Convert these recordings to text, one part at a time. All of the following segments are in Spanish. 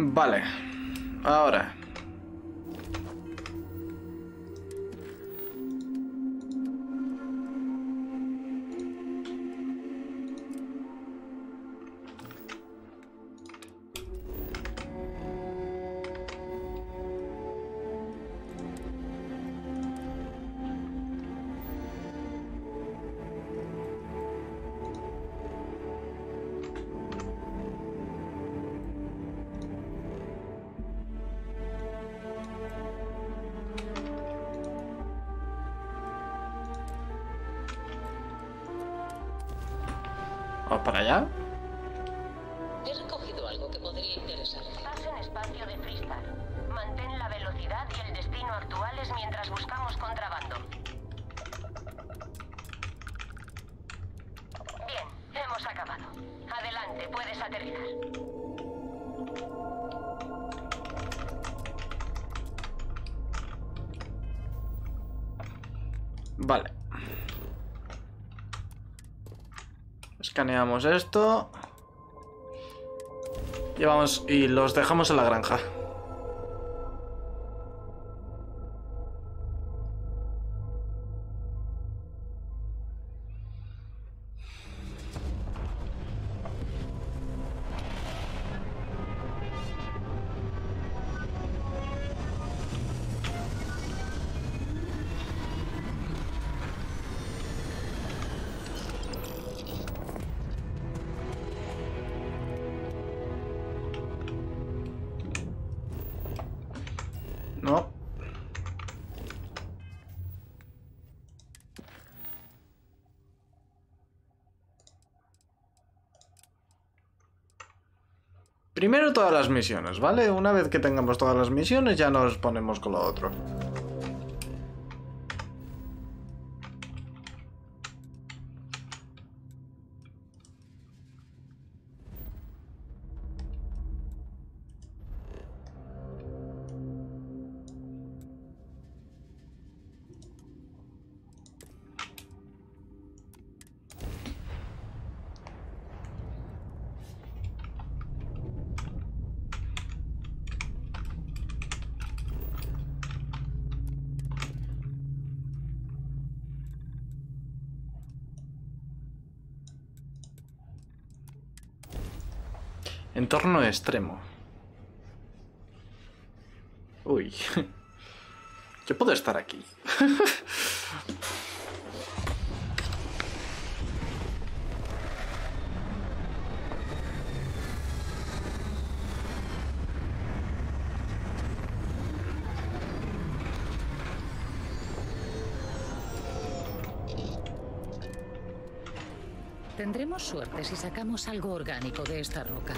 Vale. Ahora. Vamos para allá. He recogido algo que podría interesar. Estás en espacio de freestyle. Mantén la velocidad y el destino actuales mientras buscamos contrabando. Bien, hemos acabado. Adelante, puedes aterrizar. Vale. Escaneamos esto. Y vamos y los dejamos en la granja. Primero todas las misiones, ¿vale? Una vez que tengamos todas las misiones ya nos ponemos con lo otro. Entorno extremo. Uy. Yo puedo estar aquí. Tendremos suerte si sacamos algo orgánico de esta roca.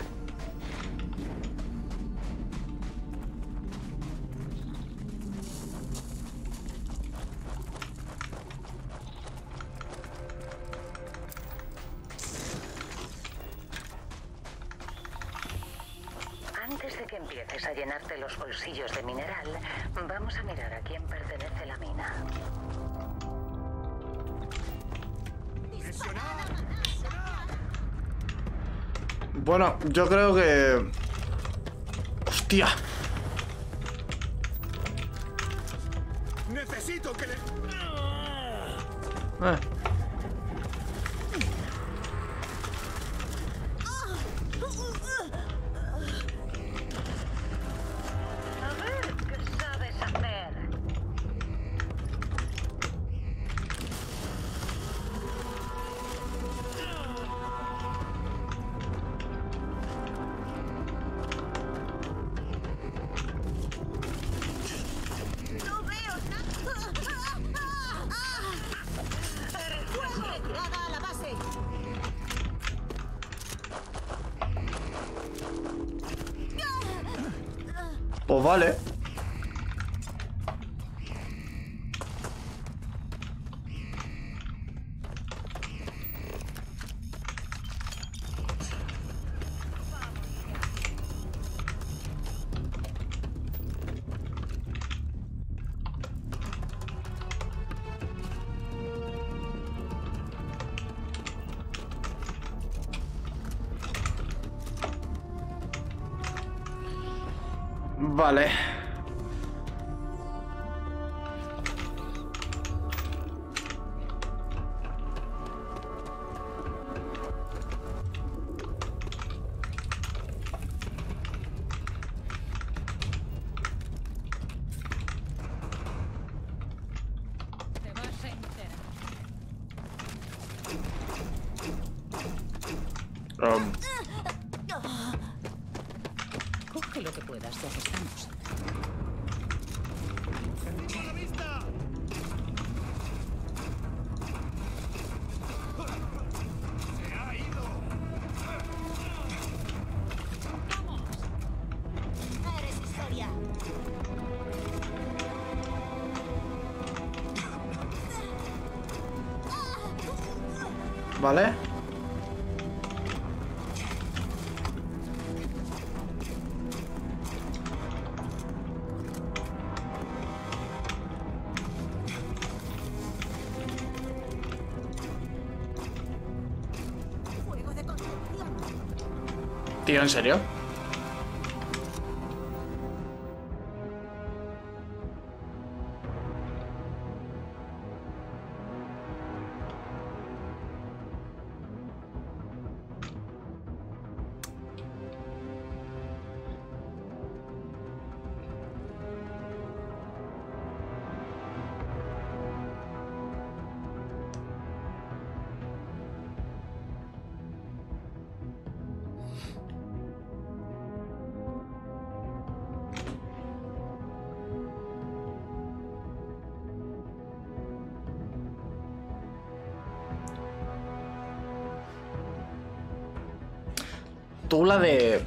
Llenarte los bolsillos de mineral, vamos a mirar a quién pertenece la mina. Bueno, yo creo que... ¡Hostia! Necesito que le... Eh. Pues vale. Vale. Te vas a enterar. Um, Lo que puedas, ya que estamos. Vale. Tío, ¿en serio? Tú la de...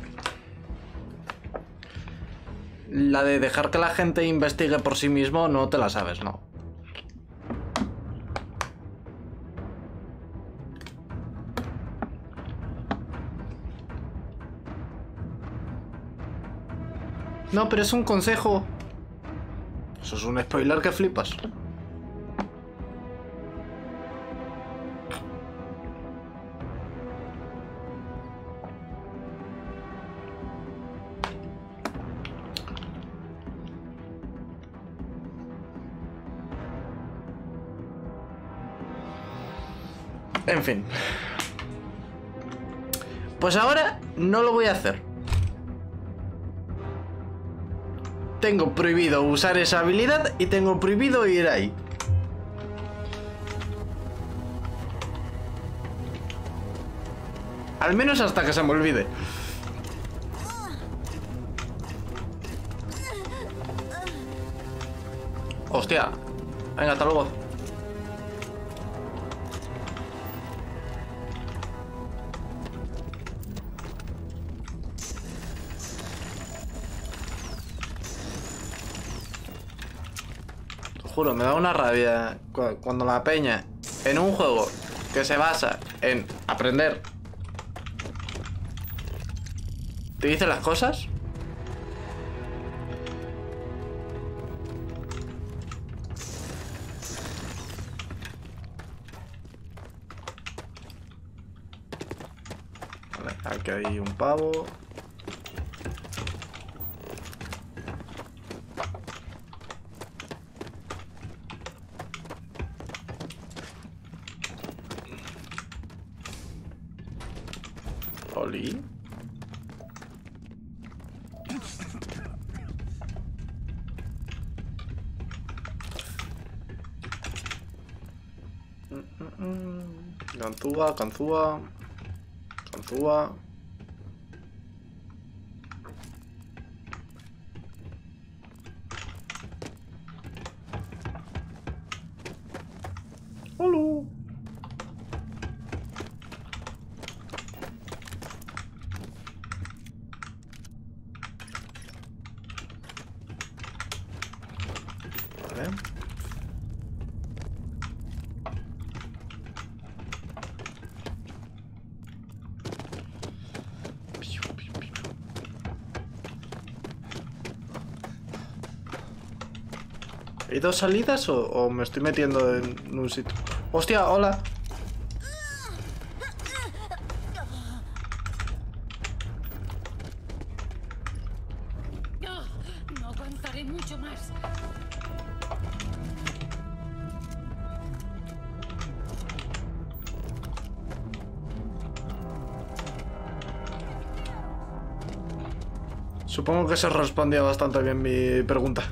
La de dejar que la gente investigue por sí mismo no te la sabes, ¿no? No, pero es un consejo. Eso es un spoiler que flipas. En fin. Pues ahora no lo voy a hacer. Tengo prohibido usar esa habilidad y tengo prohibido ir ahí. Al menos hasta que se me olvide. Hostia. Venga, hasta luego. Juro, me da una rabia cu- cuando la peña en un juego que se basa en aprender te dice las cosas. Vale, aquí hay un pavo. Ganzúa, ganzúa. Ganzúa. Hola. Vale. ¿Hay dos salidas o, o me estoy metiendo en un sitio? ¡Hostia, hola! avanzaré mucho más. Supongo que se respondió bastante bien mi pregunta.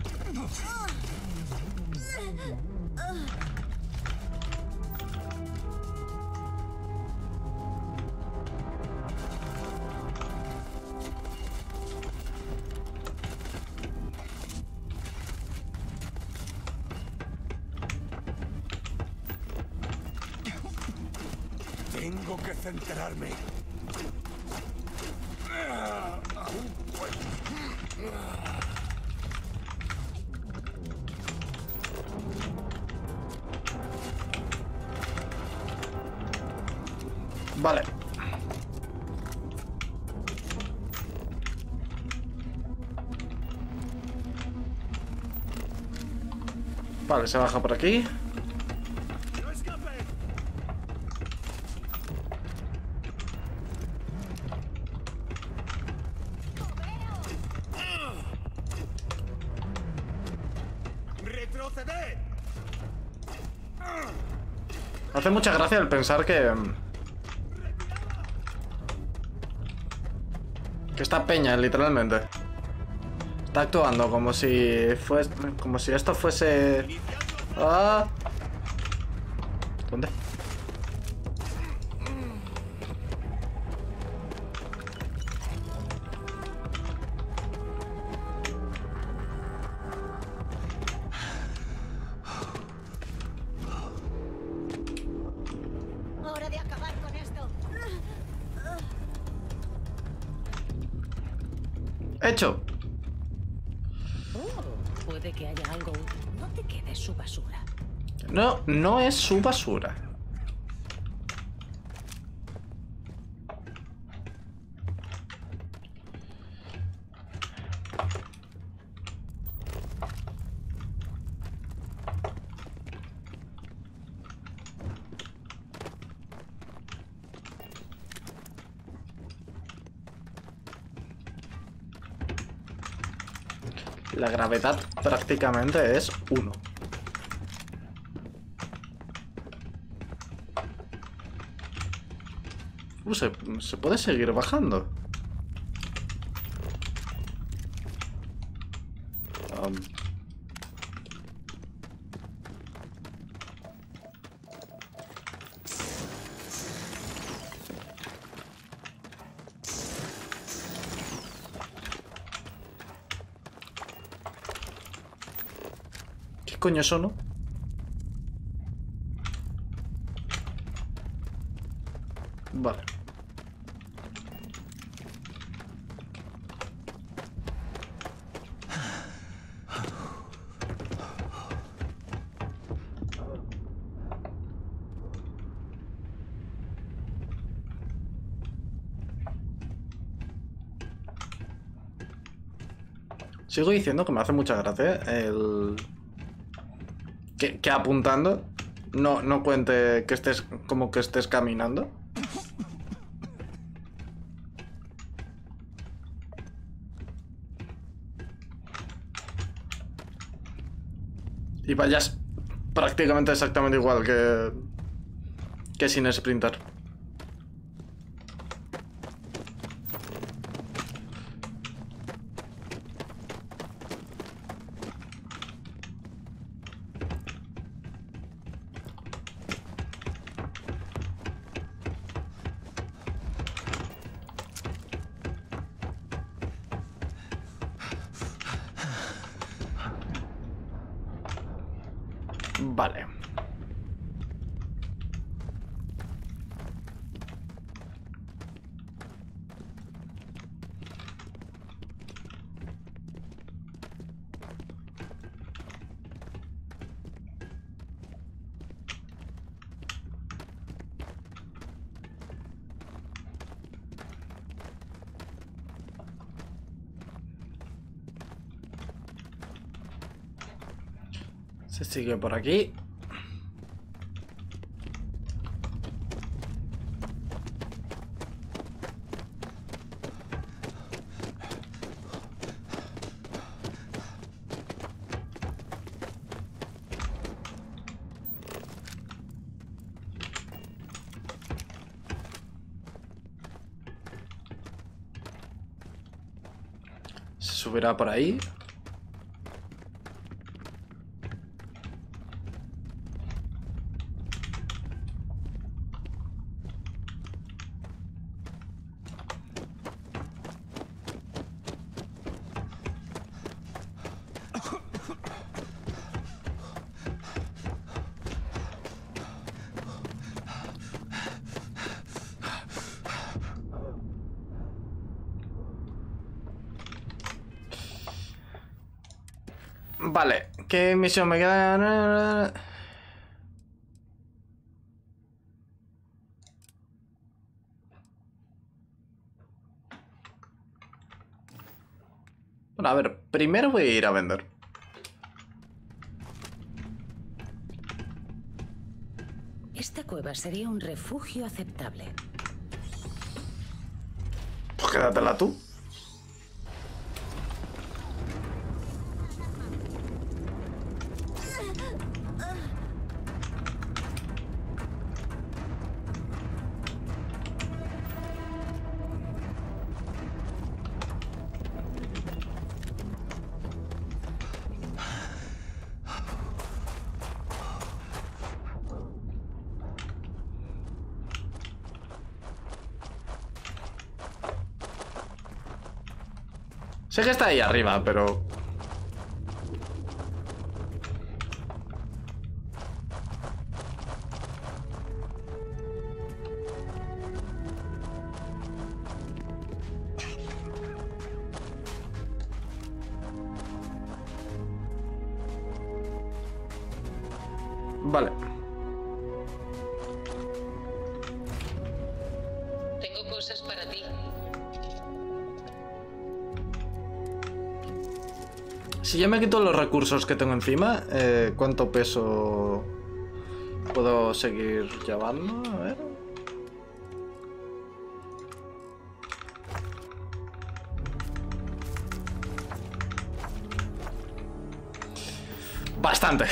Tengo que centrarme. Vale. Vale, se baja por aquí. Hace mucha gracia el pensar que... mm, Que esta peña, literalmente. Está actuando como si fuese... Como si esto fuese... ¡Ah! ¿Dónde? ¡Hecho! Oh, puede que haya algo útil. No te quedes su basura. No, no es su basura. La gravedad prácticamente es 1. Uh, se, se puede seguir bajando. Am. ¿Qué coño son? no? Vale. Sigo diciendo que me hace mucha gracia el... Que, apuntando no, no cuente que estés como que estés caminando. Y vayas prácticamente exactamente igual que, que sin sprintar. Vale. Se sigue por aquí. se subirá por ahí Vale, ¿qué misión me queda? Bueno, a ver, primero voy a ir a vender. Esta cueva sería un refugio aceptable. Pues quédatela tú. Sé que está ahí arriba, pero... Si ya me quito los recursos que tengo encima, eh, ¿cuánto peso puedo seguir llevando? A ver. Bastante.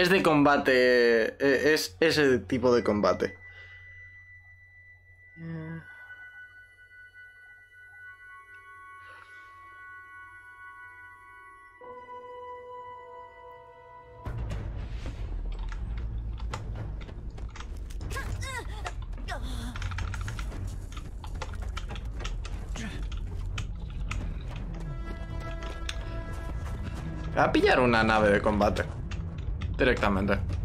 Es de combate. eh, Es ese tipo de combate. A pillar una nave de combate. Directamente.